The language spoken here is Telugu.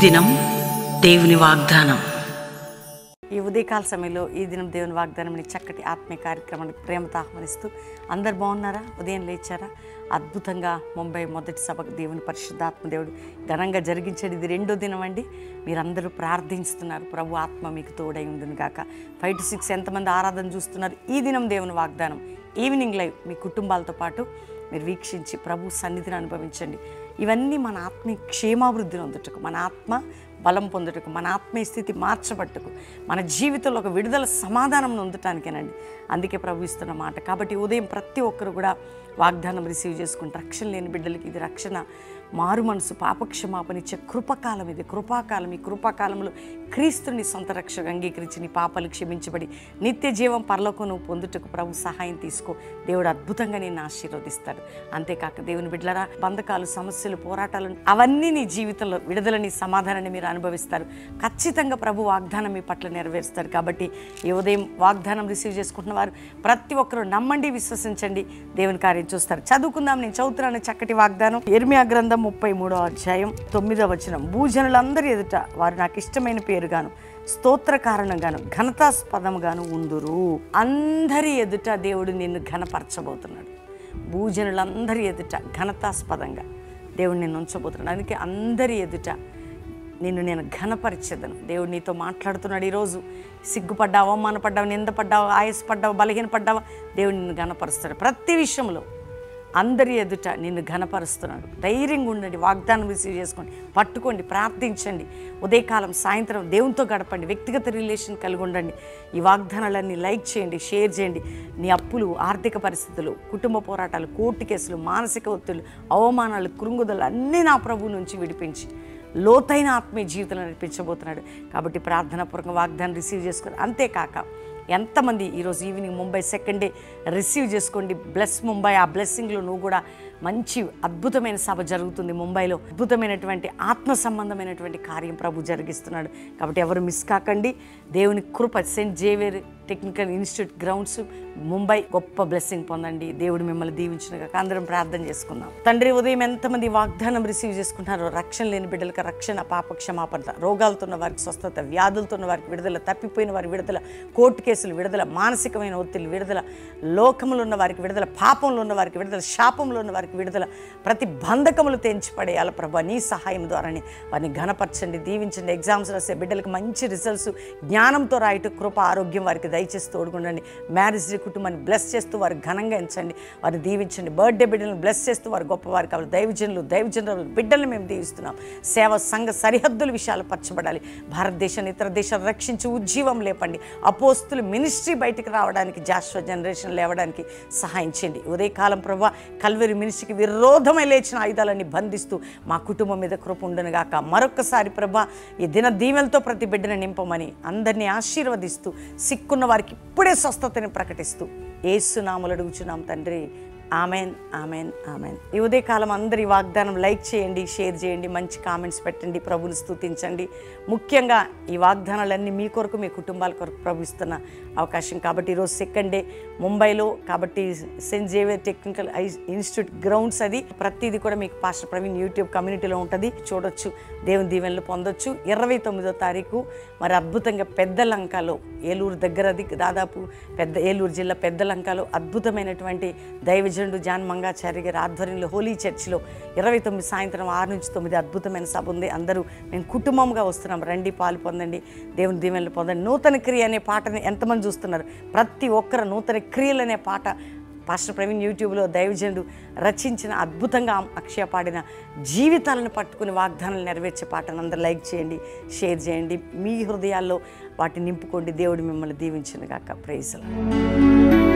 దినం దేవుని వాగ్దానం. ఈ ఉదయకాల సమయంలో ఈ దినం దేవుని వాగ్దానం చక్కటి ఆత్మీయ కార్యక్రమానికి ప్రేమతో ఆహ్వానిస్తూ అందరు బాగున్నారా? ఉదయం లేచారా? అద్భుతంగా ముంబై మొదటి సభకు దేవుని పరిశుద్ధాత్మ దేవుడు ఘనంగా జరిగించాడు. ఇది రెండో దినం అండి. మీరందరూ ప్రార్థిస్తున్నారు. ప్రభు ఆత్మ మీకు తోడై ఉందని కాక ఫైవ్ టు సిక్స్ ఎంతమంది ఆరాధన చూస్తున్నారు? ఈ దినం దేవుని వాగ్దానం. ఈవినింగ్ లైవ్ మీ కుటుంబాలతో పాటు మీరు వీక్షించి ప్రభు సన్నిధిని అనుభవించండి. ఇవన్నీ మన ఆత్మీ క్షేమాభివృద్ధిని పొందుటకు మన ఆత్మ బలం పొందుటకు మన ఆత్మీయ స్థితి మార్చబట్టుకు మన జీవితంలో ఒక విడుదల సమాధానం పొందటానికేనండి అందుకే ప్రభు ఇస్తున్న మాట. కాబట్టి ఉదయం ప్రతి ఒక్కరు కూడా వాగ్దానం రిసీవ్ చేసుకుంటే రక్షణ లేని బిడ్డలకి ఇది రక్షణ మారు మనసు పాపక్షమాపణ ఇచ్చే కృపకాలం ఇది. కృపాకాలం ఈ కృపాకాలంలో క్రీస్తుని సొంత రక్షగా అంగీకరించి నీ పాపలు క్షమించబడి నిత్య జీవం పరలోకం నువ్వు పొందుటకు ప్రభు సహాయం తీసుకో. దేవుడు అద్భుతంగా నేను ఆశీర్వదిస్తాడు. అంతేకాక దేవుని బిడ్డలరా బంధకాలు సమస్యలు పోరాటాలు అవన్నీ నీ జీవితంలో విడుదలని సమాధానాన్ని మీరు అనుభవిస్తారు. ఖచ్చితంగా ప్రభు వాగ్దానం మీ పట్ల నెరవేరుస్తారు. కాబట్టి ఈ ఉదయం వాగ్దానం రిసీవ్ చేసుకుంటున్న వారు ప్రతి ఒక్కరూ నమ్మండి విశ్వసించండి. దేవుని కార్యం చూస్తారు. చదువుకుందాం. నేను చదువుతున్నాను చక్కటి వాగ్దానం. ఎర్మియా గ్రంథం ముప్పై మూడో అధ్యాయం తొమ్మిదో వచనం. భూజనులందరి ఎదుట వారు నాకు ఇష్టమైన పేరుగాను స్తోత్ర కారణంగాను ఘనతాస్పదంగాను ఉందురు. అందరి ఎదుట దేవుడు నిన్ను ఘనపరచబోతున్నాడు. భూజనులందరి ఎదుట ఘనతాస్పదంగా దేవుడు నిన్ను ఉంచబోతున్నాడు. అందుకే అందరి ఎదుట నిన్ను నేను ఘనపరిచేదను. దేవుడు నీతో మాట్లాడుతున్నాడు ఈరోజు. సిగ్గుపడ్డావు అవమానపడ్డావు నిందపడ్డావు ఆయాసపడ్డావు బలహీనపడ్డావా? దేవుడు నిన్ను ఘనపరుస్తాడు. ప్రతి విషయంలో అందరి ఎదుట నిన్ను ఘనపరుస్తున్నాడు. ధైర్యంగా ఉండండి వాగ్దానం రిసీవ్ చేసుకోండి పట్టుకోండి ప్రార్థించండి. ఉదయకాలం సాయంత్రం దేవునితో గడపండి వ్యక్తిగత రిలేషన్ కలిగి ఉండండి. ఈ వాగ్దానాలన్నీ లైక్ చేయండి షేర్ చేయండి. నీ అప్పులు ఆర్థిక పరిస్థితులు కుటుంబ పోరాటాలు కోర్టు కేసులు మానసిక ఒత్తిళ్ళు అవమానాలు కృంగుదలు అన్నీ నా ప్రభు నుంచి విడిపించి లోతైన ఆత్మీయ జీవితంలో నడిపించబోతున్నాడు. కాబట్టి ప్రార్థనాపూర్వకంగా వాగ్దానం రిసీవ్ చేసుకుని అంతేకాక ఎంతమంది ఈరోజు evening Mumbai second day receive చేసుకోండి. బ్లెస్ ముంబై. ఆ బ్లెస్సింగ్లో నువ్వు కూడా మంచి అద్భుతమైన సభ జరుగుతుంది ముంబైలో. అద్భుతమైనటువంటి ఆత్మ సంబంధమైనటువంటి కార్యం ప్రభు జరిగిస్తున్నాడు. కాబట్టి ఎవరు మిస్ కాకండి. దేవుని కృప saint Xavier technical institute grounds Mumbai గొప్ప బ్లెస్సింగ్ పొందండి. దేవుడు మిమ్మల్ని దీవించిన కాక అందరం ప్రార్థన చేసుకుందాం. తండ్రి ఉదయం ఎంతమంది వాగ్దానం రిసీవ్ చేసుకుంటున్నారో రక్షణ లేని బిడ్డలకు రక్షణ పాప క్షమాపణ రోగాలతో ఉన్న వారికి స్వస్థత వ్యాధులతో ఉన్న వారికి విడుదల తప్పిపోయిన వారి విడుదల కోర్టు కేసులు విడుదల మానసికమైన ఒత్తిడి విడుదల లోకములు ఉన్న వారికి విడుదల పాపంలో ఉన్న వారికి విడుదల శాపంలో ఉన్న వారికి విడుదల ప్రతి బంధకములు తెంచిపడేయాల ప్రభా. నీ సహాయం ద్వారానే వారిని ఘనపరచండి దీవించండి. ఎగ్జామ్స్ రాసే బిడ్డలకు మంచి రిజల్ట్స్ జ్ఞానంతో రాయటం కృప ఆరోగ్యం వారికి దయచేసి తోడుకుండండి మ్యారేజ్ కుటుంబాన్ని బ్లెస్ చేస్తూ వారు ఘనంగా ఎంచండి. వారిని దీవించండి. బర్త్డే బిడ్డలను బ్లెస్ చేస్తూ వారు గొప్పవారు కావాలి. దైవజనులు దైవజనులు బిడ్డలను మేము దీవిస్తున్నాం. సేవ సంఘ సరిహద్దుల విషయాలు పరచబడాలి. భారతదేశాన్ని ఇతర దేశాలు రక్షించి ఉజ్జీవం లేపండి. అపోస్తులు మినిస్ట్రీ బయటికి రావడానికి జాస్వ జనరేషన్ లేవడానికి సహాయం చేయండి. ఉదయకాలం ప్రభా కల్వరి మినిస్ట్రీకి విరోధమై లేచిన ఆయుధాలన్నీ బంధిస్తూ మా కుటుంబం మీద కృప ఉండను గాక. మరొకసారి ప్రభా ఈ దిన దీవెలతో ప్రతి బిడ్డను నింపమని అందరినీ ఆశీర్వదిస్తూ సిక్కున్న వారికి ఇప్పుడే స్వస్థతని ప్రకటిస్తూ ఏసునాములు అడుగుచున్నాం తండ్రి. Amen amen amen. ఈ ఉదయకాలం అందరి వాగ్దానం లైక్ చేయండి షేర్ చేయండి మంచి కామెంట్స్ పెట్టండి ప్రభుని స్థుతించండి ముఖ్యంగా ఈ వాగ్దానాలన్నీ మీ కొరకు మీ కుటుంబాల కొరకు ప్రభు అవకాశం. కాబట్టి ఈరోజు సెకండ్ డే ముంబైలో కాబట్టి saint Xavier technical institute grounds అది. ప్రతిదీ కూడా మీకు పాస్టర్ ప్రవీణ్ యూట్యూబ్ కమ్యూనిటీలో ఉంటుంది. చూడొచ్చు దేవుని దీవెనలు పొందొచ్చు. ఇరవై తొమ్మిదో తారీఖు మరి అద్భుతంగా పెద్ద లంకలో ఏలూరు దగ్గరది దాదాపు పెద్ద ఏలూరు జిల్లా పెద్ద లంకలో అద్భుతమైనటువంటి దైవజనుడు జాన్ మంగాచారి గారి ఆధ్వర్యంలో హోలీ చర్చిలో ఇరవై తొమ్మిది సాయంత్రం ఆరు నుంచి తొమ్మిది అద్భుతమైన సభ ఉంది. అందరూ మేము కుటుంబంగా వస్తున్నాం. రండి పాలు పొందండి దేవుని దీవెనలు పొందండి. నూతన క్రియ అనే పాటని ఎంతమంది చూస్తున్నారు? ప్రతి ఒక్కరు నూతన క్రియలు అనే పాట పాస్టర్ ప్రవీణ్ యూట్యూబ్లో దైవజనుడు రచించిన అద్భుతంగా అక్షయ పాడిన జీవితాలను పట్టుకుని వాగ్దానాలు నెరవేర్చే పాటను అందరూ లైక్ చేయండి షేర్ చేయండి. మీ హృదయాల్లో వాటిని నింపుకోండి. దేవుడు మిమ్మల్ని దీవించిన గాక. ప్రైజ్లా